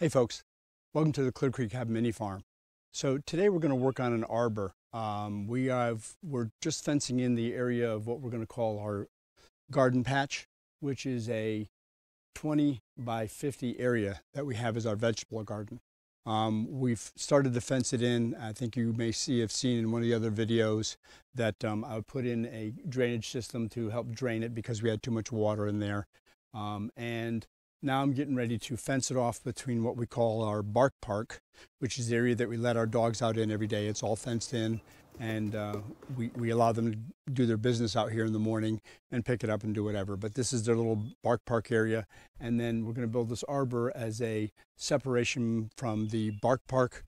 Hey folks, welcome to the Clear Creek Cabin Mini Farm. So today we're going to work on an arbor. Um, we have, we're just fencing in the area of what we're going to call our garden patch, which is a 20 by 50 area that we have as our vegetable garden. Um, we've started to fence it in. I think you may see, have seen in one of the other videos that um, I put in a drainage system to help drain it because we had too much water in there. Um, and now I'm getting ready to fence it off between what we call our bark park, which is the area that we let our dogs out in every day. It's all fenced in and uh, we, we allow them to do their business out here in the morning and pick it up and do whatever. But this is their little bark park area. And then we're gonna build this arbor as a separation from the bark park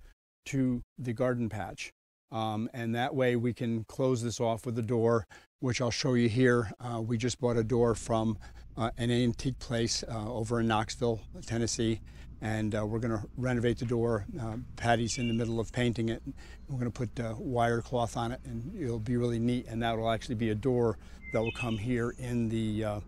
to the garden patch. Um, and that way we can close this off with a door, which I'll show you here. Uh, we just bought a door from uh, an antique place uh, over in Knoxville, Tennessee, and uh, we're going to renovate the door. Uh, Patty's in the middle of painting it. We're going to put uh, wire cloth on it, and it'll be really neat. And that will actually be a door that will come here in the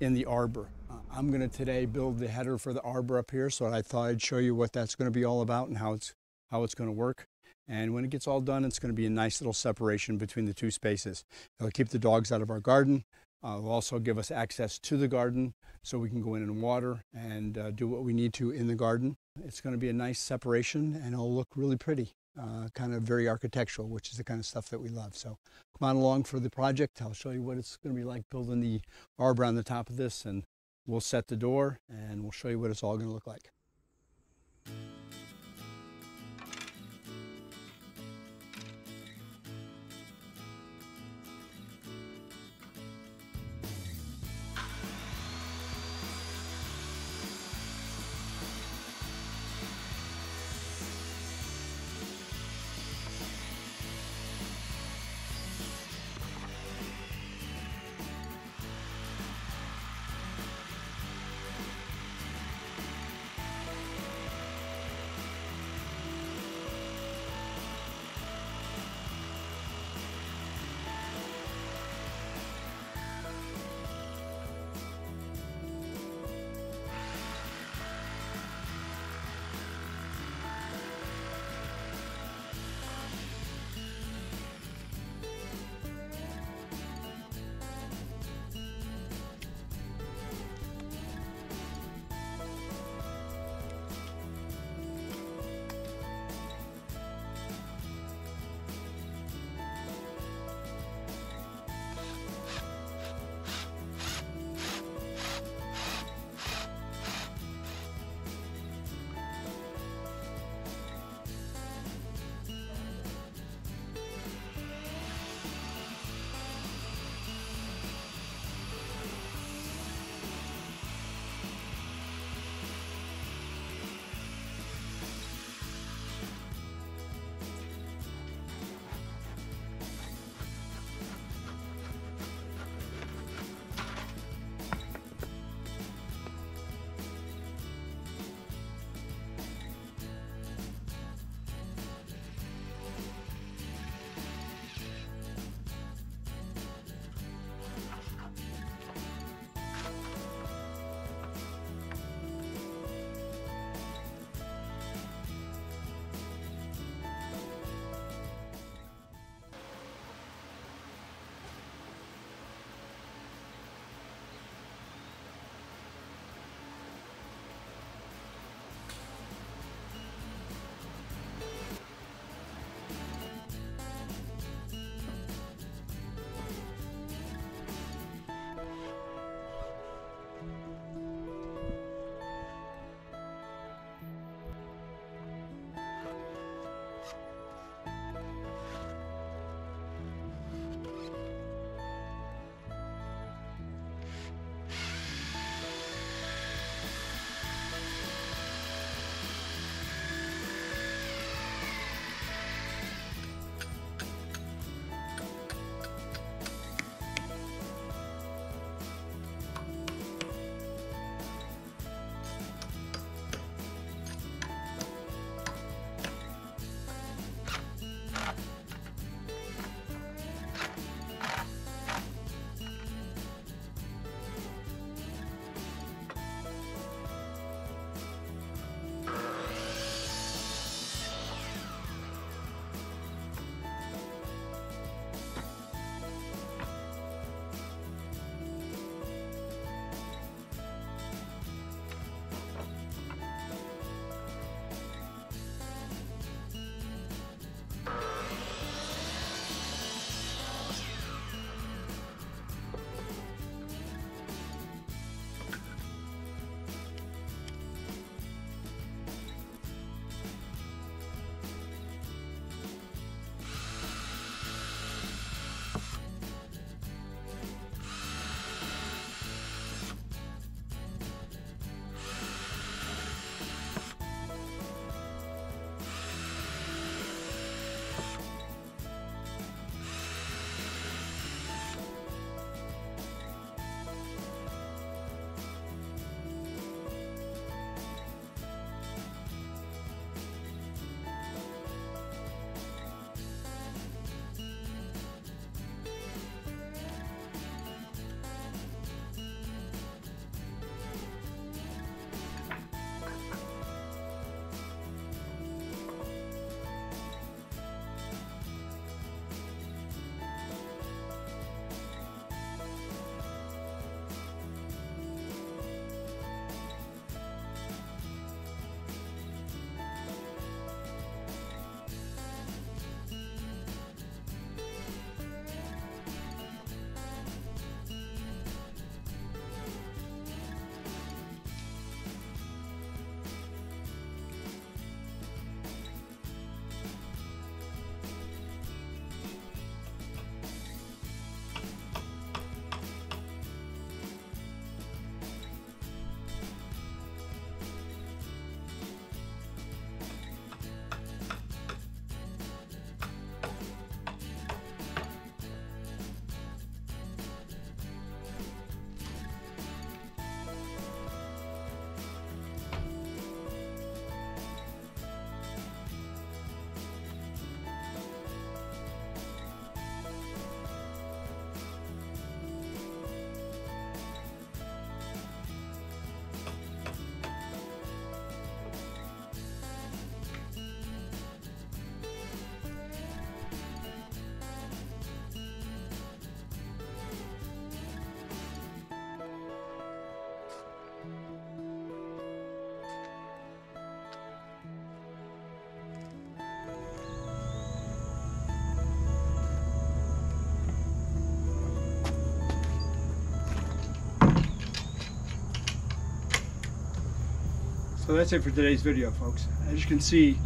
in the arbor. I'm going to today build the header for the arbor up here, so I thought I'd show you what that's going to be all about and how it's how it's going to work. And when it gets all done, it's going to be a nice little separation between the two spaces. It'll keep the dogs out of our garden. Uh, it'll also give us access to the garden so we can go in and water and uh, do what we need to in the garden. It's going to be a nice separation and it'll look really pretty, uh, kind of very architectural, which is the kind of stuff that we love. So come on along for the project. I'll show you what it's going to be like building the arbor on the top of this and we'll set the door and we'll show you what it's all going to look like. So that's it for today's video, folks. As you can see,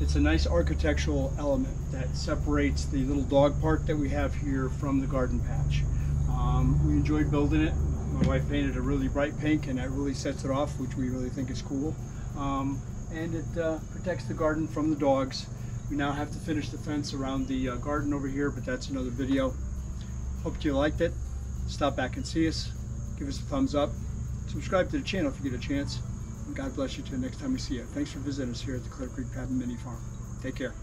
it's a nice architectural element that separates the little dog park that we have here from the garden patch. Um, we enjoyed building it. My wife painted a really bright pink and that really sets it off, which we really think is cool. Um, and it uh, protects the garden from the dogs. We now have to finish the fence around the uh, garden over here, but that's another video. Hope you liked it. Stop back and see us. Give us a thumbs up. Subscribe to the channel if you get a chance. God bless you till next time we see you. Thanks for visiting us here at the Clear Creek Cabin Mini Farm. Take care.